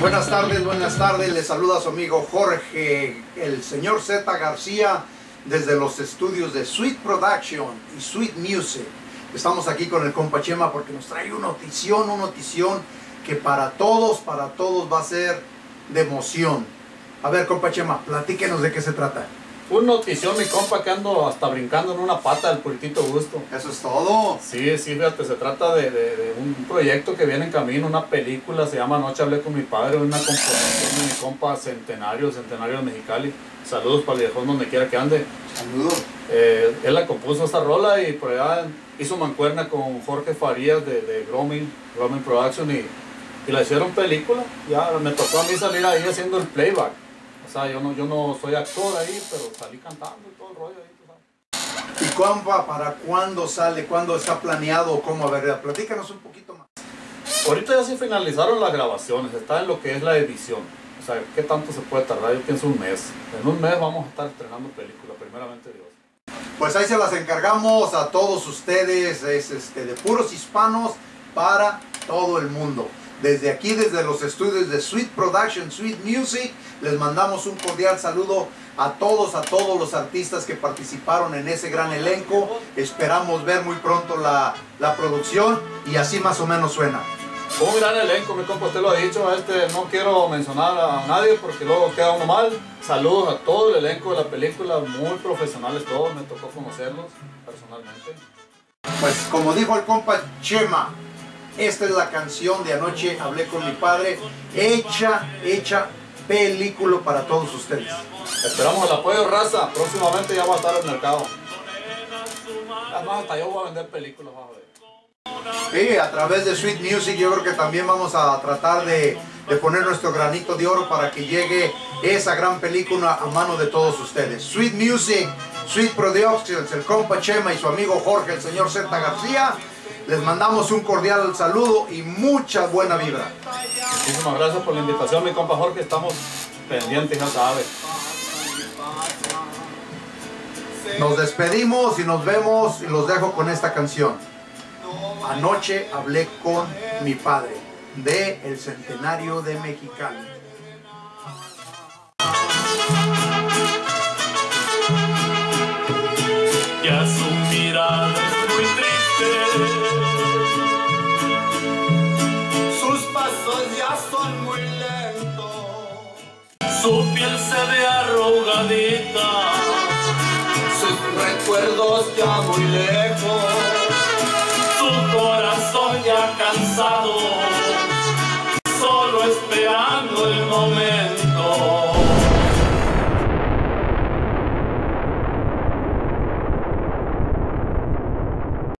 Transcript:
Buenas tardes, buenas tardes. Le saluda su amigo Jorge, el señor Z García, desde los estudios de Sweet Production y Sweet Music. Estamos aquí con el compa Chema porque nos trae una notición, una notición que para todos, para todos va a ser de emoción. A ver, compa Chema, platíquenos de qué se trata. Un notición, mi compa, que ando hasta brincando en una pata del puritito gusto. Eso es todo. Sí, sí, fíjate, se trata de, de- de un proyecto que viene en camino, una película, se llama Anoche hablé con mi padre, una composición de mi compa Centenario, Centenario de Mexicali. Saludos para el viejón donde quiera que ande. Saludos. Eh, él la compuso esta rola y por allá hizo mancuerna con Jorge Farías de, de Grooming, Grooming Production y, y la hicieron película. Ya me tocó a mí salir ahí haciendo el playback. O sea, yo no, yo no soy actor ahí, pero salí cantando y todo el rollo ahí. ¿Y compa, para cuándo sale? ¿Cuándo está planeado? ¿Cómo? A ver, platícanos un poquito más. Ahorita ya se finalizaron las grabaciones, está en lo que es la edición. O sea, ¿qué tanto se puede tardar? Yo pienso un mes. En un mes vamos a estar estrenando película, primeramente Dios. Pues ahí se las encargamos a todos ustedes, es este, de puros hispanos para todo el mundo. Desde aquí, desde los estudios de Sweet Production, Sweet Music, les mandamos un cordial saludo a todos, a todos los artistas que participaron en ese gran elenco. Esperamos ver muy pronto la, la producción y así más o menos suena. Un gran elenco, mi compa, usted lo ha dicho. Este, no quiero mencionar a nadie porque luego queda uno mal. Saludos a todo el elenco de la película, muy profesionales todos, me tocó conocerlos personalmente. Pues como dijo el compa Chema, esta es la canción de anoche, hablé con mi padre, hecha, hecha película para todos ustedes. Esperamos el apoyo, raza. Próximamente ya va a estar en el mercado. Además, hasta yo voy a vender películas, vas a ver. Y a través de Sweet Music yo creo que también vamos a tratar de, de poner nuestro granito de oro para que llegue esa gran película a mano de todos ustedes. Sweet Music, Sweet Productions, el compa Chema y su amigo Jorge, el señor Z García, les mandamos un cordial saludo y mucha buena vibra. Muchísimas gracias por la invitación, mi compa Jorge. Estamos pendientes, ya sabe. Nos despedimos y nos vemos y los dejo con esta canción. Anoche hablé con mi padre de El Centenario de Mexicali. Muy lentos. Su piel se ve arrugadita. Sus recuerdos ya muy lejos. Su corazón ya cansado.